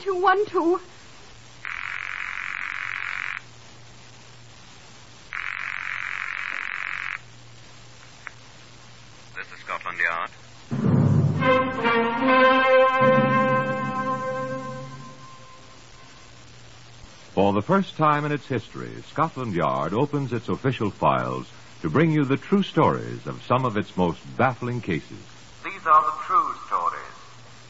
Whitehall 1212. This is Scotland Yard. For the first time in its history, Scotland Yard opens its official files to bring you the true stories of some of its most baffling cases. These are the true stories.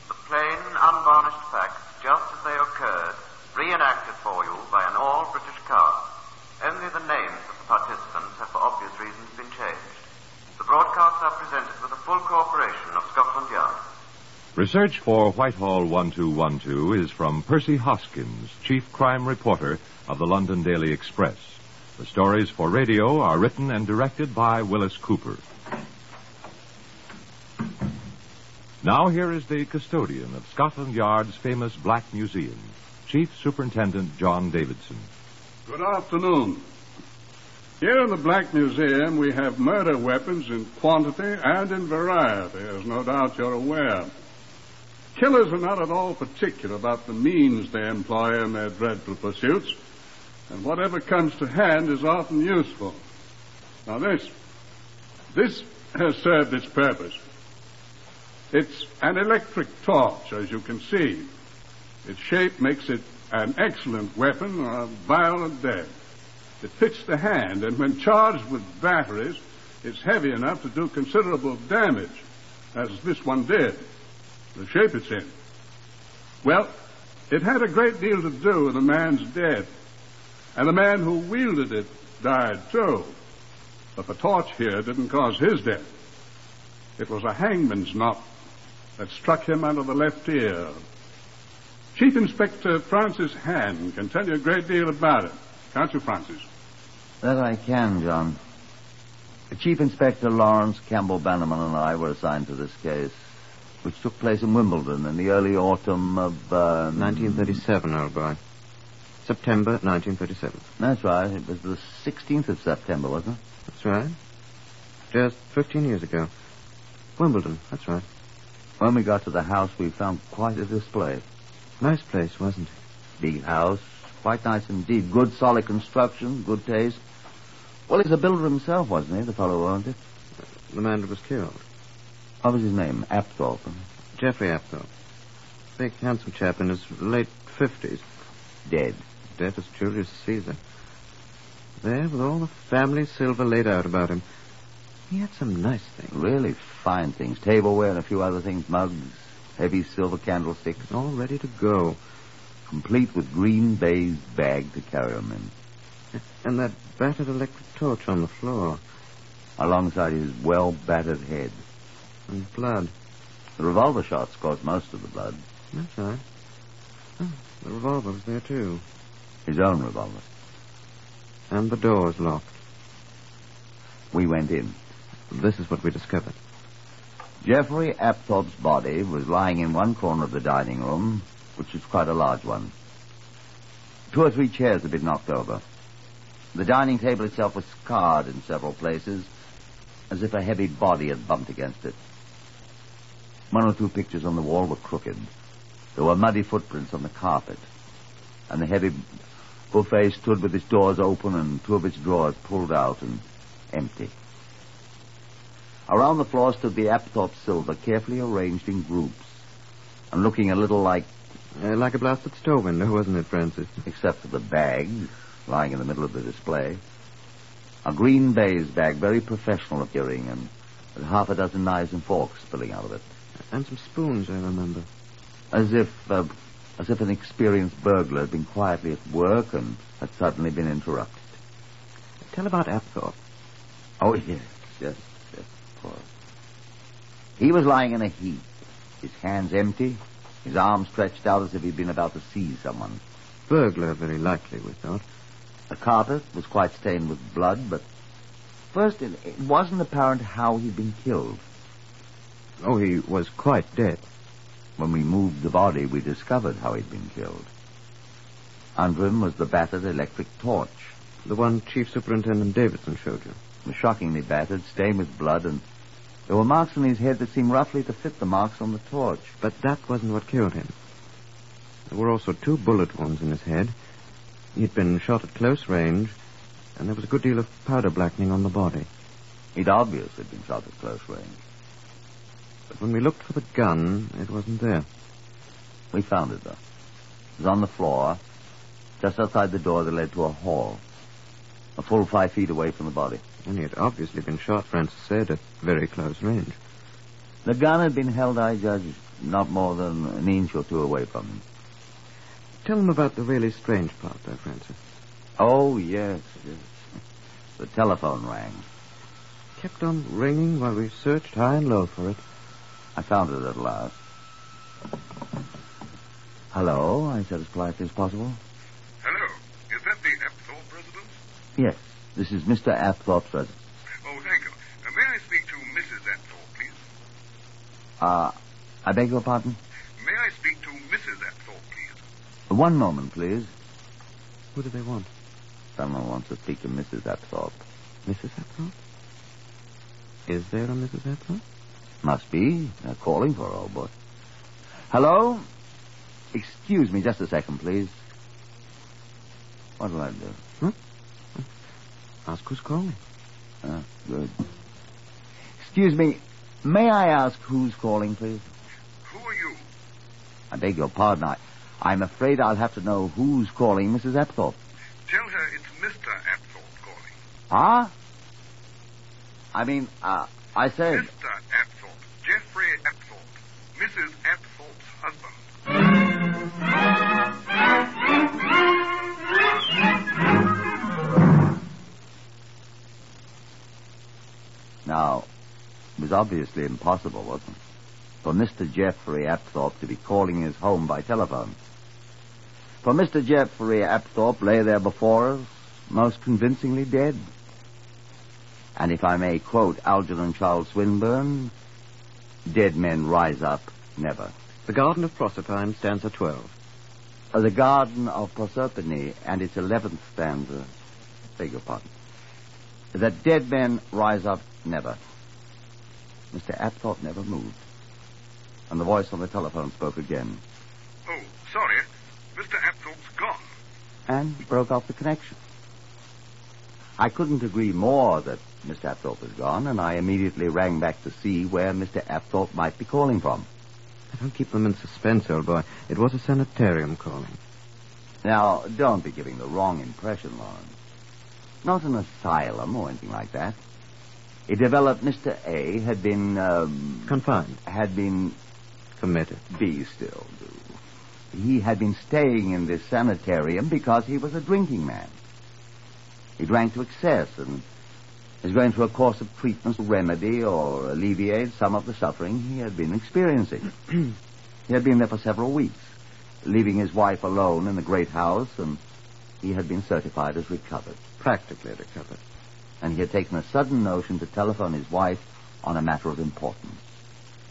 The plain, unvarnished facts, just as they occurred, reenacted for you by an all-British cast. Only the names of the participants have for obvious reasons been changed. The broadcasts are presented with the full cooperation of Scotland Yard. Research for Whitehall 1212 is from Percy Hoskins, chief crime reporter of the London Daily Express. The stories for radio are written and directed by Willis Cooper. Now here is the custodian of Scotland Yard's famous Black Museum, Chief Superintendent John Davidson. Good afternoon. Here in the Black Museum, we have murder weapons in quantity and in variety, as no doubt you're aware. Killers are not at all particular about the means they employ in their dreadful pursuits, and whatever comes to hand is often useful. Now, this, this has served its purpose. It's an electric torch, as you can see. Its shape makes it an excellent weapon of violent death. It fits the hand, and when charged with batteries, it's heavy enough to do considerable damage, as this one did. The shape it's in. Well, it had a great deal to do with a man's death, and the man who wielded it died too. But the torch here didn't cause his death. It was a hangman's knot that struck him under the left ear. Chief Inspector Francis Hand can tell you a great deal about it. Can't you, Francis? That I can, John. Chief Inspector Lawrence Campbell Bannerman and I were assigned to this case, which took place in Wimbledon in the early autumn of um, 1937, old boy. September 1937. That's right. It was the 16th of September, wasn't it? That's right. Just 15 years ago. Wimbledon, that's right. When we got to the house, we found quite a display. Nice place, wasn't it? Big house, quite nice indeed. Good, solid construction, good taste. Well, he's a builder himself, wasn't he, the fellow who owned it? The man that was killed. What was his name? Apthorpe. Jeffrey Apthorpe. Big, handsome chap in his late 50s. Dead. Dead as Julius Caesar. There, with all the family silver laid out about him. He had some nice things. Really fine things. Tableware and a few other things. Mugs, heavy silver candlesticks. All ready to go. Complete with green baize bag to carry carry 'em in. And that battered electric torch on the floor. Alongside his well-battered head. And blood. The revolver shots caused most of the blood. That's right. Oh, the revolver was there, too. His own revolver. And the doors locked. We went in. This is what we discovered. Jeffrey Apthorpe's body was lying in one corner of the dining room, which was quite a large one. Two or three chairs had been knocked over. The dining table itself was scarred in several places, as if a heavy body had bumped against it. One or two pictures on the wall were crooked. There were muddy footprints on the carpet, and the heavy buffet stood with its doors open and two of its drawers pulled out and empty. Around the floor stood the Apthorpe silver, carefully arranged in groups, and looking a little like, Uh, like a blasted store window, wasn't it, Francis? except for the bag lying in the middle of the display, a green baize bag, very professional appearing, and with half a dozen knives and forks spilling out of it, And some spoons, I remember. as if, uh, as if an experienced burglar had been quietly at work and had suddenly been interrupted. Tell about Apthorpe. Oh yes, yes, yes, of course. He was lying in a heap, his hands empty, his arms stretched out as if he'd been about to seize someone. Burglar, very likely, we thought. The carpet was quite stained with blood, but first it, it wasn't apparent how he'd been killed. Oh, he was quite dead. When we moved the body, we discovered how he'd been killed. Under him was the battered electric torch. The one Chief Superintendent Davidson showed you. Shockingly battered, stained with blood, and there were marks on his head that seemed roughly to fit the marks on the torch. But that wasn't what killed him. There were also two bullet wounds in his head. He'd been shot at close range, and there was a good deal of powder blackening on the body. He'd obviously been shot at close range. But when we looked for the gun, it wasn't there. We found it, though. It was on the floor, just outside the door that led to a hall, a full five feet away from the body. And he had obviously been shot, Francis said, at very close range. The gun had been held, I judge, not more than an inch or two away from him. Tell him about the really strange part, though, Francis. Oh, yes, yes. The telephone rang. Kept on ringing while we searched high and low for it. I found it at last. Hello, I said as politely as possible. Hello. Is that the Apthorpe residence? Yes, this is Mr. Apthorpe's residence. Oh, thank you. Uh, may I speak to Mrs. Apthorpe, please? Uh, I beg your pardon? May I speak to Mrs. Apthorpe, please? One moment, please. Who do they want? Someone wants to speak to Mrs. Apthorpe. Mrs. Apthorpe? Is there a Mrs. Apthorpe? Must be. They're calling for her, old boy. Hello? Excuse me just a second, please. What will I do? Ask who's calling. Ah, good. Excuse me. May I ask who's calling, please? Who are you? I beg your pardon. I, I'm afraid I'll have to know who's calling Mrs. Apthorpe. Tell her it's Mr. Apthorpe calling. Huh? I mean, uh, I said. Mr. Mrs. Apthorpe's husband. Now, it was obviously impossible, wasn't it? For Mr. Jeffrey Apthorpe to be calling his home by telephone. For Mr. Jeffrey Apthorpe lay there before us, most convincingly dead. And if I may quote Algernon Charles Swinburne, dead men rise up never. The Garden of Proserpine stands at 12. Uh, The Garden of Proserpine and its eleventh stanza, beg your pardon, that dead men rise up never. Mr. Apthorpe never moved. And the voice on the telephone spoke again Oh, sorry. Mr. Apthorpe's gone. and broke off the connection. I couldn't agree more that Mr. Apthorpe was gone, and I immediately rang back to see where Mr. Apthorpe might be calling from. I Don't keep them in suspense, old boy. It was a sanitarium calling. Now, don't be giving the wrong impression, Lawrence. Not an asylum or anything like that. It developed Mr. A had been, um, Confined. had been, Committed. be still, do. He had been staying in this sanitarium because he was a drinking man. He drank to excess and is going through a course of treatment to remedy or alleviate some of the suffering he had been experiencing. he had been there for several weeks, leaving his wife alone in the great house, and he had been certified as recovered. Practically recovered. And he had taken a sudden notion to telephone his wife on a matter of importance,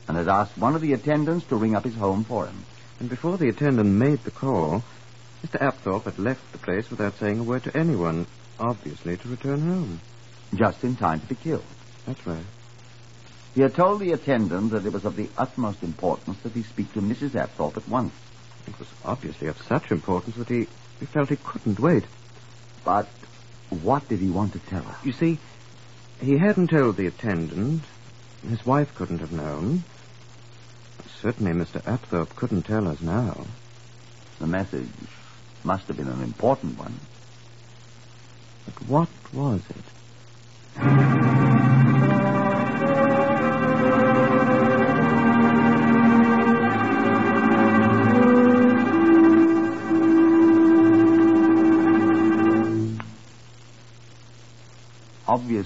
and had asked one of the attendants to ring up his home for him. And before the attendant made the call, Mr. Apthorpe had left the place without saying a word to anyone, obviously to return home. Just in time to be killed. That's right. He had told the attendant that it was of the utmost importance that he speak to Mrs. Apthorpe at once. It was obviously of such importance that he, he felt he couldn't wait. But what did he want to tell her? You see, he hadn't told the attendant. His wife couldn't have known. Certainly Mr. Apthorpe couldn't tell us now. The message must have been an important one. But what was it?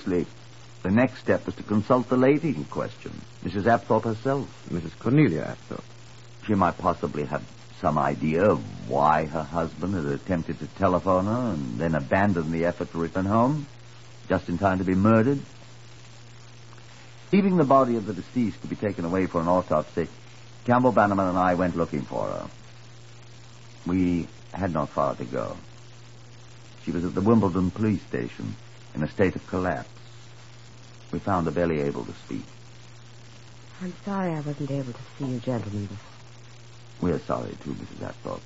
The next step was to consult the lady in question, Mrs. Apthorpe herself. Mrs. Cornelia Apthorpe. She might possibly have some idea of why her husband had attempted to telephone her and then abandoned the effort to return home, just in time to be murdered. Leaving the body of the deceased to be taken away for an autopsy, Campbell Bannerman and I went looking for her. We had not far to go. She was at the Wimbledon police station in a state of collapse. We found her barely able to speak. I'm sorry I wasn't able to see you gentlemen before. We're sorry, too, Mrs. Apthorpe.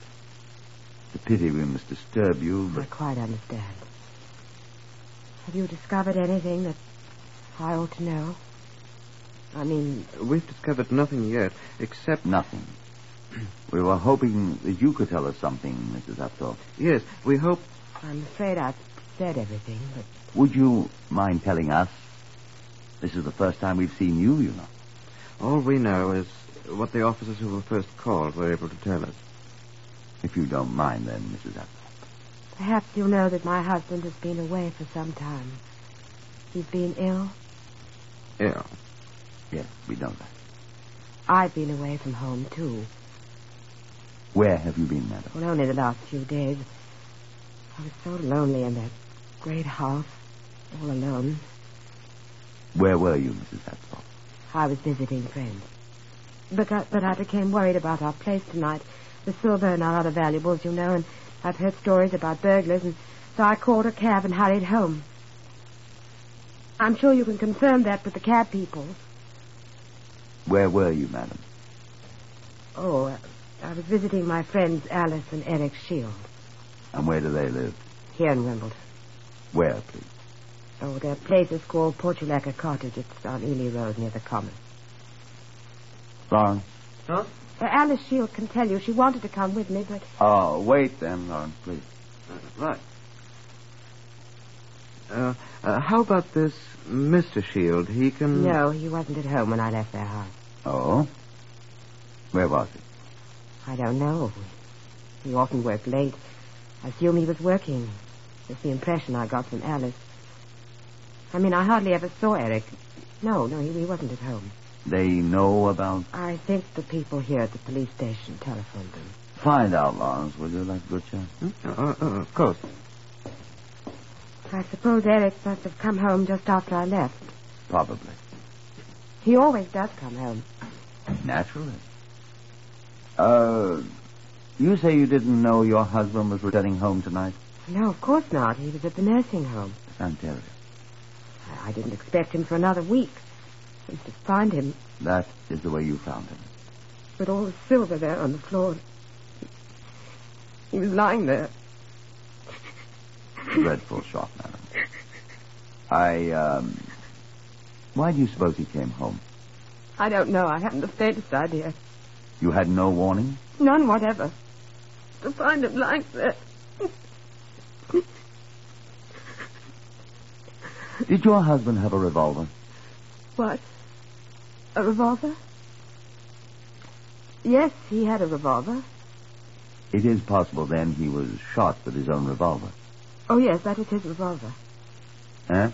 It's a pity we must disturb you, but... I quite understand. Have you discovered anything that I ought to know? I mean, We've discovered nothing yet, except... nothing. We were hoping that you could tell us something, Mrs. Apthorpe. Yes, we hope... I'm afraid I've said everything, but Would you mind telling us? This is the first time we've seen you, you know. All we know is what the officers who were first called were able to tell us. If you don't mind, then, Mrs. Apthorpe. perhaps you'll know that my husband has been away for some time. He's been ill. Ill? Yes, we know that. I've been away from home, too. Where have you been, madam? Well, only the last few days. I was so lonely in that great house, all alone. Where were you, Mrs. Apthorpe? I was visiting friends. But I, but I became worried about our place tonight. The silver and our other valuables, you know, and I've heard stories about burglars, and so I called a cab and hurried home. I'm sure you can confirm that with the cab people. Where were you, madam? Oh, uh, I was visiting my friends Alice and Eric Shield And where do they live? here in Wimbledon. Where, please? Oh, their place is called Portulaca Cottage. It's on Ely Road near the Common. Lawrence? Uh, Alice Shield can tell you. She wanted to come with me, but Oh, wait then, Lawrence, please. Right. Uh, uh, how about this Mr. Shield? He can... no, he wasn't at home when I left their house. Oh? Where was he? I don't know. He often worked late. I assume he was working. That's the impression I got from Alice. I mean, I hardly ever saw Eric. No, no, he, he wasn't at home. They know about... I think the people here at the police station telephoned them. Find out, Lawrence, will you, like a good chance? Hmm? Uh, uh, of course. I suppose Eric must have come home just after I left. Probably. He always does come home. Naturally. Uh, you say you didn't know your husband was returning home tonight? No, of course not. He was at the nursing home. Santeria. I, didn't expect him for another week. And to find him That is the way you found him. with all the silver there on the floor. He was lying there. Dreadful shock, madam. I, um... Why do you suppose he came home? I don't know. I haven't the faintest idea. You had no warning? None whatever. To find him lying there. Did your husband have a revolver? What? A revolver? Yes, he had a revolver. It is possible, then, he was shot with his own revolver. Oh, yes, that was his revolver. Eh?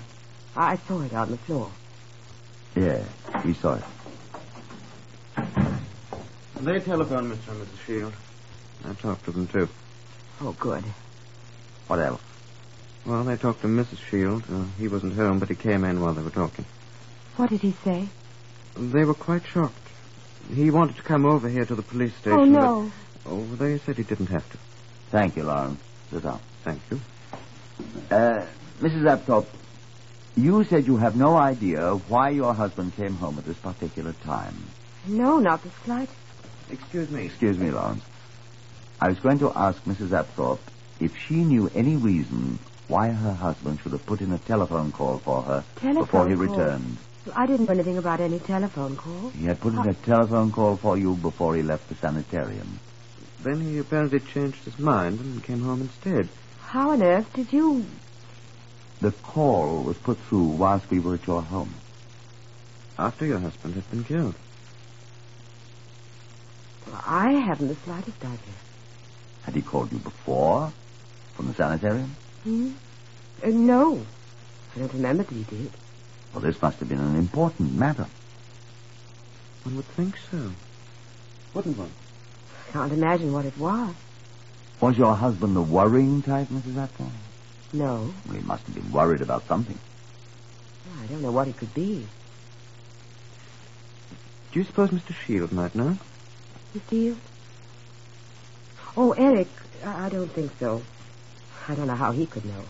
I saw it on the floor. Yeah, we saw it. They telephoned Mr. and Mrs. Shield. I talked to them, too. Oh, good. What else? Well, they talked to Mrs. Shield. Uh, he wasn't home, but he came in while they were talking. What did he say? They were quite shocked. He wanted to come over here to the police station. oh, no. But, oh, they said he didn't have to. Thank you, Lawrence. Sit down. Thank you. Uh, Mrs. Apthorpe, you said you have no idea why your husband came home at this particular time. No, not the slightest. Excuse me. Excuse me, Lawrence. I was going to ask Mrs. Apthorpe if she knew any reason why her husband should have put in a telephone call for her Telephone before he call? returned. I didn't know anything about any telephone call. He had put in a telephone call for you before he left the sanitarium. Then he apparently changed his mind and came home instead. How on earth did you... The call was put through whilst we were at your home. After your husband had been killed. Well, I haven't the slightest idea. Had he called you before from the sanitarium? Hmm? Uh, no. I don't remember that he did. Well, this must have been an important matter. One would think so. Wouldn't one? I Can't imagine what it was. Was your husband the worrying type, Mrs. Apthorpe? No. Well, he must have been worried about something. I don't know what it could be. Do you suppose Mr. Shield might know? You feel? Oh, Eric, I I don't think so. I don't know how he could know.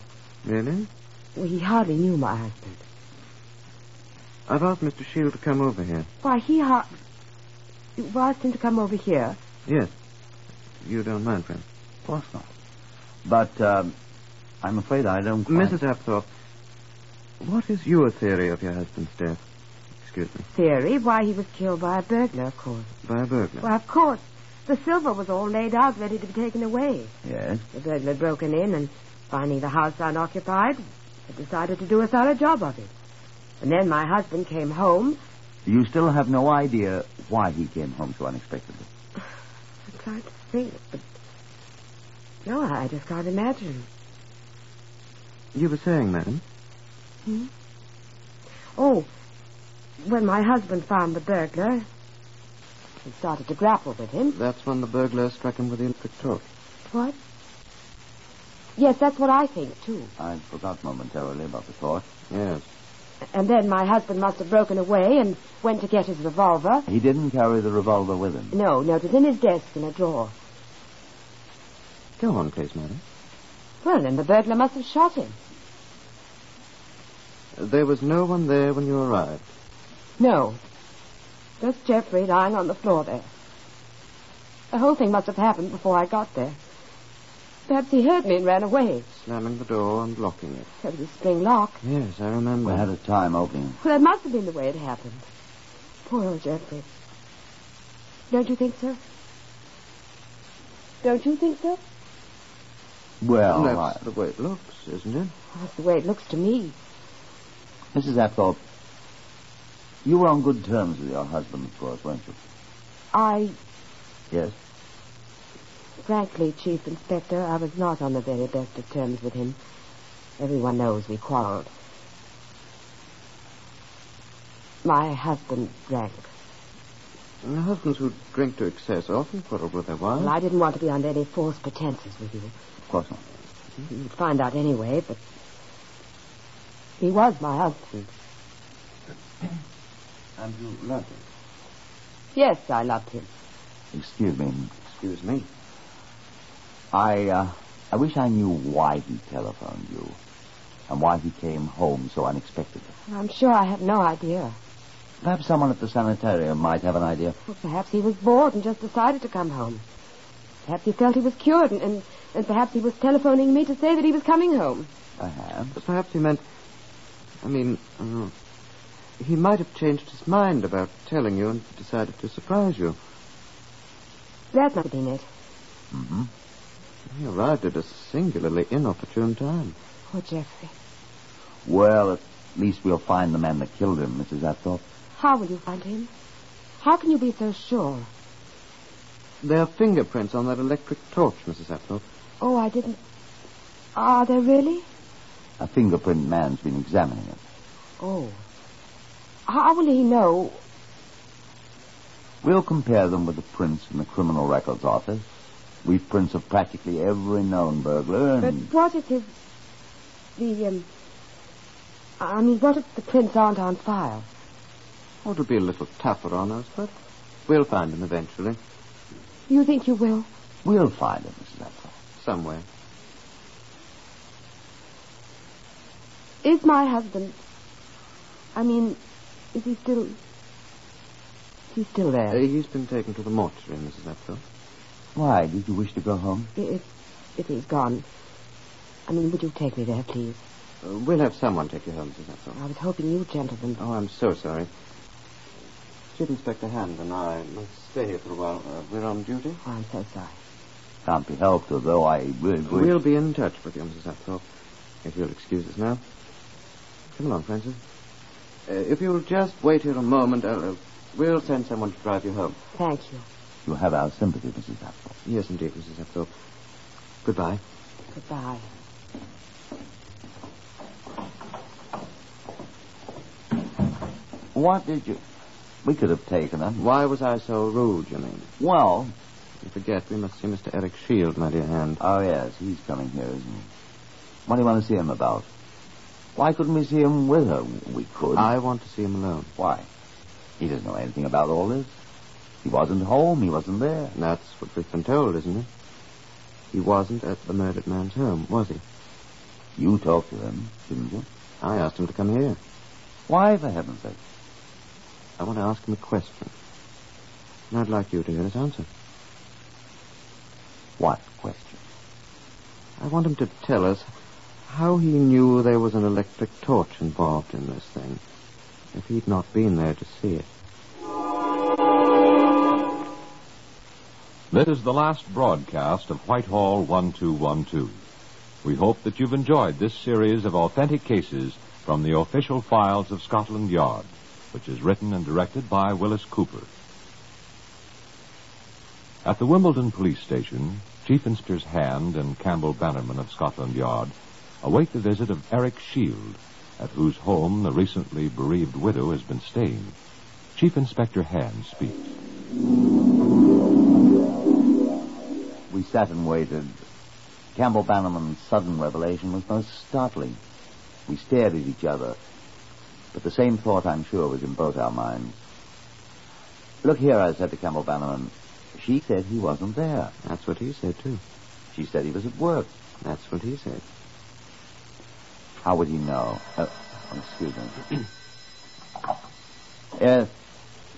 Really? Well, he hardly knew my husband. I've asked Mr. Shield to come over here. Why, he ha... You asked him to come over here? Yes. you don't mind, friend. Of course not. But um, I'm afraid I don't quite... Mrs. Apthorpe, what is your theory of your husband's death? Excuse me. Theory? Why, he was killed by a burglar, of course. By a burglar? Well, of course. The silver was all laid out, ready to be taken away. Yes? The burglar had broken in and, finding the house unoccupied, had decided to do a thorough job of it. And then my husband came home. You still have no idea why he came home so unexpectedly. I'm trying to think, but... No, I just can't imagine. You were saying, madam? Hmm? Oh, when my husband found the burglar, he started to grapple with him. That's when the burglar struck him with the electric torch. What? Yes, that's what I think, too. I forgot momentarily about the torch. Yes. And then my husband must have broken away and went to get his revolver. He didn't carry the revolver with him. No, no, it was in his desk in a drawer. Go on, please, madam. Well, then the burglar must have shot him. There was no one there when you arrived. No. Just Jeffrey lying on the floor there. The whole thing must have happened before I got there. Perhaps he heard me and ran away. Slamming the door and locking it. It was a spring lock. Yes, I remember. We had a time opening. Well, that must have been the way it happened. Poor old Jeffrey. Don't you think so? Don't you think so? Well, That's I- the way it looks, isn't it? That's the way it looks to me. Mrs. Apthorpe, you were on good terms with your husband, of course, weren't you? I, Yes? frankly, Chief Inspector, I was not on the very best of terms with him. Everyone knows we quarreled. My husband drank. And husbands who drink to excess often quarrel with their wives. Well, I didn't want to be under any false pretenses with you. Of course not. You'd find out anyway, but he was my husband. And you loved him. Yes, I loved him. Excuse me. Excuse me. I, uh, I wish I knew why he telephoned you and why he came home so unexpectedly. I'm sure I have no idea. Perhaps someone at the sanitarium might have an idea. Well, perhaps he was bored and just decided to come home. Perhaps he felt he was cured, and, and, and perhaps he was telephoning me to say that he was coming home. Perhaps. But perhaps he meant. I mean, uh, he might have changed his mind about telling you and decided to surprise you. That must have been it. Mm-hmm. He arrived at a singularly inopportune time. Poor Jeffrey. Well, at least we'll find the man that killed him, Mrs. Apthorpe. How will you find him? How can you be so sure? There are fingerprints on that electric torch, Mrs. Apthorpe. Oh, I didn't. Are there really? A fingerprint man's been examining it. Oh. How will he know? We'll compare them with the prints in the Criminal Records Office. We've prints of practically every known burglar, But what if his. The, um. I mean, what if the prints aren't on file? Oh, it'll be a little tougher on us, but we'll find him eventually. You think you will? we'll find him, Mrs. Apthorpe. Somewhere. Is my husband. I mean, is he still. Is he still there? Uh, he's been taken to the mortuary, Mrs. Apthorpe. Why, did you wish to go home? If, if he's gone. I mean, would you take me there, please? Uh, we'll have someone take you home, Mrs. Apthorpe. I was hoping you gentlemen. Oh, I'm so sorry. Chief Inspector Hand and I must stay here for a while. Uh, we're on duty. Oh, I'm so sorry. Can't be helped, although I really wish... We'll be in touch with you, Mrs. Apthorpe. If you'll excuse us now. Come along, Francis. Uh, if you'll just wait here a moment, I'll, uh, we'll send someone to drive you home. Thank you. You have our sympathy, Mrs. Apthorpe. Yes, indeed, Mrs. Apthorpe. Goodbye. Goodbye. What did you... We could have taken her. Why was I so rude, you mean? Well, You forget we must see Mr. Eric Shield, my dear Hand. oh yes, he's coming here, isn't he? What do you want to see him about? Why couldn't we see him with her? We could. I want to see him alone. Why? He doesn't know anything about all this. He wasn't home. He wasn't there. That's what we've been told, isn't it? He wasn't at the murdered man's home, was he? You talked to him, didn't you? I asked him to come here. Why, for heaven's sake? I want to ask him a question. And I'd like you to hear his answer. What question? I want him to tell us how he knew there was an electric torch involved in this thing, if he'd not been there to see it. This is the last broadcast of Whitehall 1212. We hope that you've enjoyed this series of authentic cases from the official files of Scotland Yard, which is written and directed by Willis Cooper. At the Wimbledon police station, Chief Inspectors Hand and Campbell Bannerman of Scotland Yard await the visit of Eric Shield, at whose home the recently bereaved widow has been staying. Chief Inspector Hand speaks. We sat and waited. Campbell Bannerman's sudden revelation was most startling. We stared at each other, but the same thought, I'm sure, was in both our minds. Look here, I said to Campbell Bannerman. She said he wasn't there. That's what he said, too. She said he was at work. That's what he said. How would he know? Uh, oh, excuse me. yes,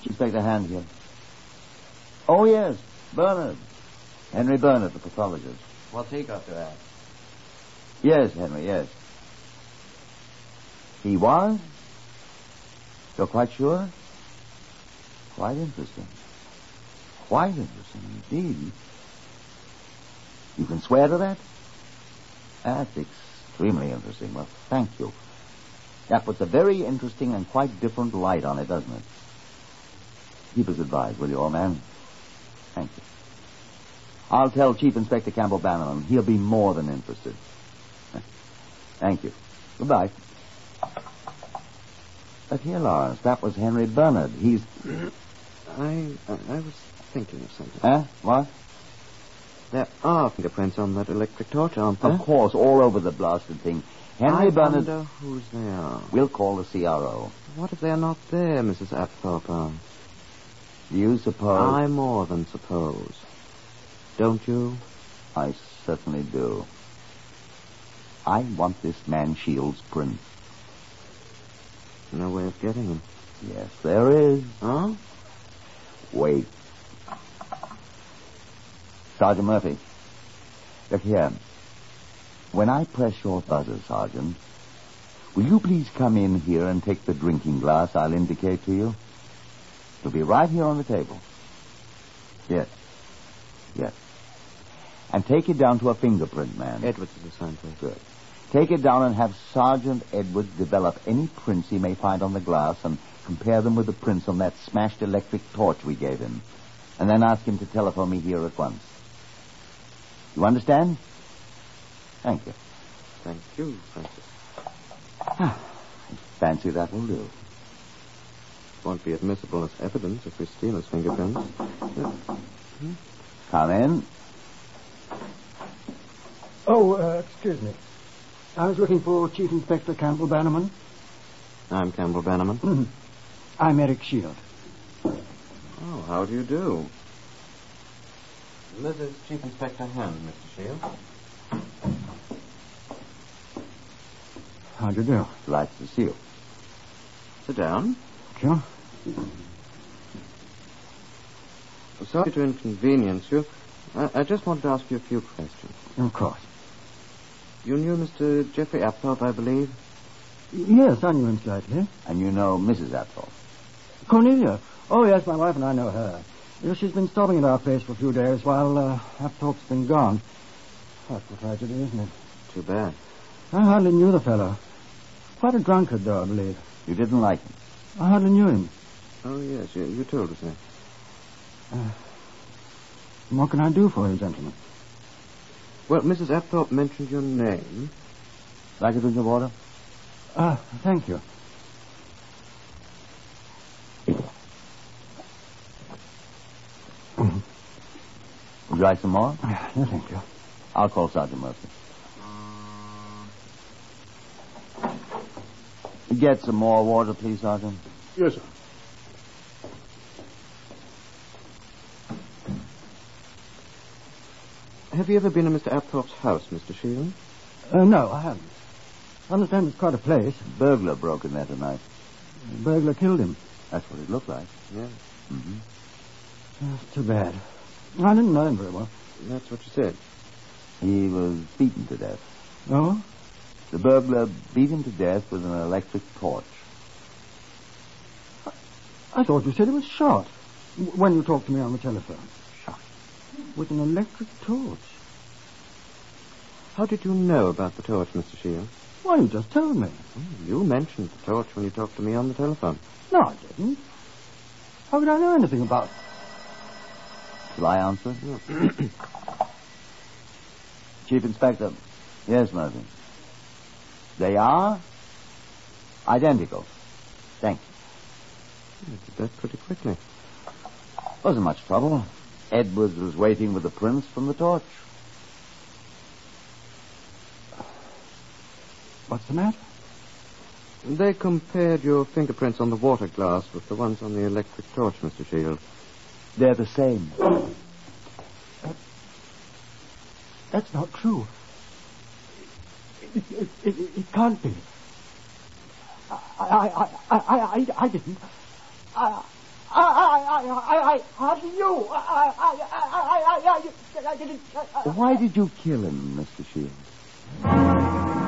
Inspector Hand here. Oh, yes, Bernard. Henry Bernard, the pathologist. What's he got to add? Yes, Henry, yes. He was? You're quite sure? Quite interesting. Quite interesting indeed. You can swear to that? That's extremely interesting. Well, thank you. That puts a very interesting and quite different light on it, doesn't it? Keep us advised, will you, old man? Thank you. I'll tell Chief Inspector Campbell Bannerman. He'll be more than interested. Thank you. Goodbye. But here, Lawrence, that was Henry Bernard. He's. I, I, was thinking of something. Huh? What? There are fingerprints on that electric torch, aren't there? Of course, all over the blasted thing. Henry I Bernard. wonder whose they are. We'll call the CRO. What if they're not there, Mrs. Apthorpe? Do you suppose? I more than suppose. Don't you? I certainly do. I want this man Shields' print. No way of getting him. Yes, there is. Huh? Wait. Sergeant Murphy. Look here. When I press your buzzer, Sergeant, will you please come in here and take the drinking glass I'll indicate to you? It'll be right here on the table. Yes. Yes. And take it down to a fingerprint man. Edwards is assigned to it. Good. Take it down and have Sergeant Edwards develop any prints he may find on the glass and compare them with the prints on that smashed electric torch we gave him. And then ask him to telephone me here at once. You understand? Thank you. Thank you, Francis. Fancy that will do. Won't be admissible as evidence if we steal his fingerprints. Come in. Oh, uh, excuse me. I was looking for Chief Inspector Campbell Bannerman. I'm Campbell Bannerman. I'm Eric Shield. Oh, how do you do? This is Chief Inspector Hand, Mr. Shield. How do you do? Delighted to see you. Sit down. Sure. Sorry to inconvenience you. I, I just wanted to ask you a few questions. Of course. You knew Mr. Jeffrey Apthorpe, I believe? Yes, I knew him slightly. And you know Mrs. Apthorpe. Cornelia. Oh, yes, my wife and I know her. Yes, She's been stopping at our place for a few days while uh, Apthorpe's been gone. That's a tragedy, isn't it? Too bad. I hardly knew the fellow. Quite a drunkard, though, I believe. You didn't like him. I hardly knew him. Oh, yes, you, you told us that. What can I do for you, gentlemen? Well, Mrs. Apthorpe mentioned your name. Like a drink of water? Ah, thank you. Would you like some more? No, thank you. I'll call Sergeant Murphy. Get some more water, please, Sergeant. Yes, sir. Have you ever been to Mr. Apthorpe's house, Mr. Shield? Uh, no, I haven't. I understand it's quite a place. Burglar broke in there tonight. The burglar killed him. That's what it looked like. Yeah. Mm-hmm. That's too bad. I didn't know him very well. That's what you said. He was beaten to death. Oh? The burglar beat him to death with an electric torch. I thought you said he was shot when you talked to me on the telephone. Shot? With an electric torch. How did you know about the torch, Mr. Shield? Why, you just told me. Oh, you mentioned the torch when you talked to me on the telephone. No, I didn't. How could I know anything about it? Shall I answer? Chief Inspector. Yes, Murphy. They are identical. Thank you. You did that pretty quickly. Wasn't much trouble. Edwards was waiting with the prints from the torch. What's the matter? They compared your fingerprints on the water glass with the ones on the electric torch, Mr. Shield. They're the same. That's not true. It, it, it, it can't be. I, I, I, I, I, I didn't. I, I, I, I, I, I hardly knew. I, I, I, I, I, I, I didn't. I, I, Why did you kill him, Mr. Shields?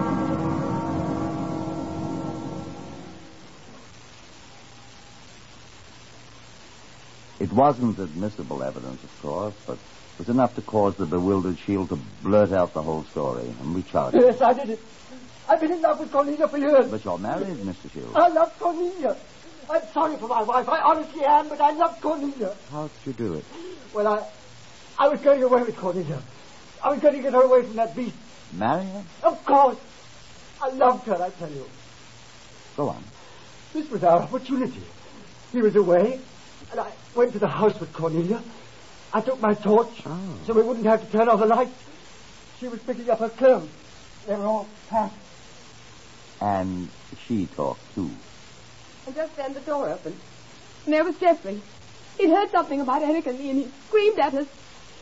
It wasn't admissible evidence, of course, but it was enough to cause the bewildered Shield to blurt out the whole story, and we charged him. Yes, I did it. I've been in love with Cornelia for years. But you're married, Mr. Shield. I love Cornelia. I'm sorry for my wife. I honestly am, but I love Cornelia. How did you do it? Well, I, I was going away with Cornelia. I was going to get her away from that beast. Marry her? Of course. I loved her, I tell you. Go on. This was our opportunity. He was away, and I went to the house with Cornelia. I took my torch oh. so we wouldn't have to turn off the light. She was picking up her clothes. They were all packed. And she talked, too. And just then the door opened. And there was Jeffrey. He'd heard something about Eric and me, and he screamed at us.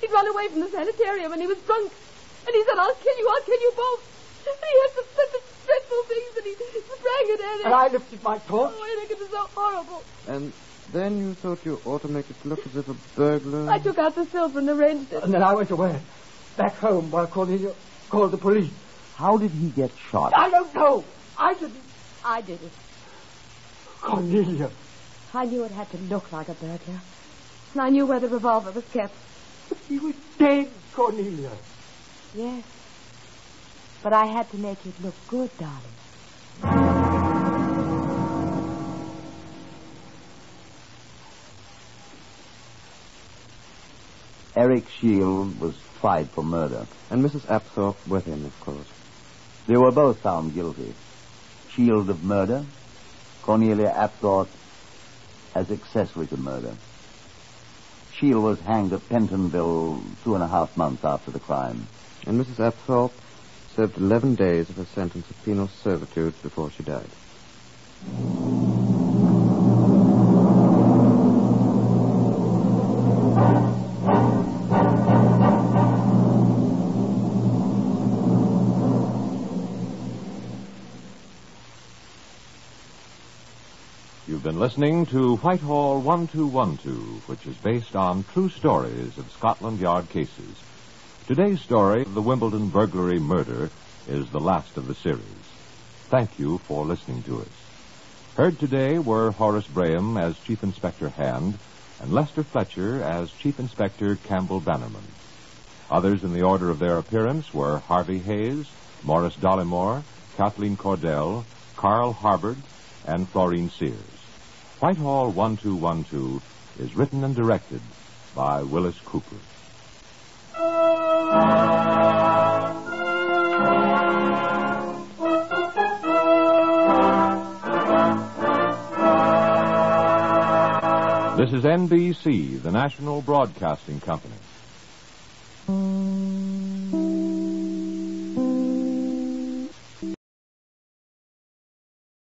He'd run away from the sanitarium, and he was drunk. And he said, I'll kill you, I'll kill you both. And he had some such dreadful things, and he sprang at Eric. And I lifted my torch. Oh, Eric, it was so horrible. And then you thought you ought to make it look as if a burglar. I took out the silver and arranged it. And then I went away, back home, while Cornelia called the police. How did he get shot? I don't know. I didn't. I did it. Cornelia. I knew it had to look like a burglar. And I knew where the revolver was kept. He was dead, Cornelia. Yes. But I had to make it look good, darling. Eric Shield was tried for murder. And Mrs. Apthorpe with him, of course. They were both found guilty. Shield of murder, Cornelia Apthorpe as accessory to murder. Shield was hanged at Pentonville two and a half months after the crime. And Mrs. Apthorpe served 11 days of her sentence of penal servitude before she died. Listening to Whitehall 1212, which is based on true stories of Scotland Yard cases. Today's story, of The Wimbledon Burglary Murder, is the last of the series. Thank you for listening to us. Heard today were Horace Braham as Chief Inspector Hand and Lester Fletcher as Chief Inspector Campbell Bannerman. Others in the order of their appearance were Harvey Hayes, Morris Dollymore, Kathleen Cordell, Carl Harbord, and Florine Sears. Whitehall 1212 is written and directed by Willis Cooper. This is NBC, the national broadcasting company.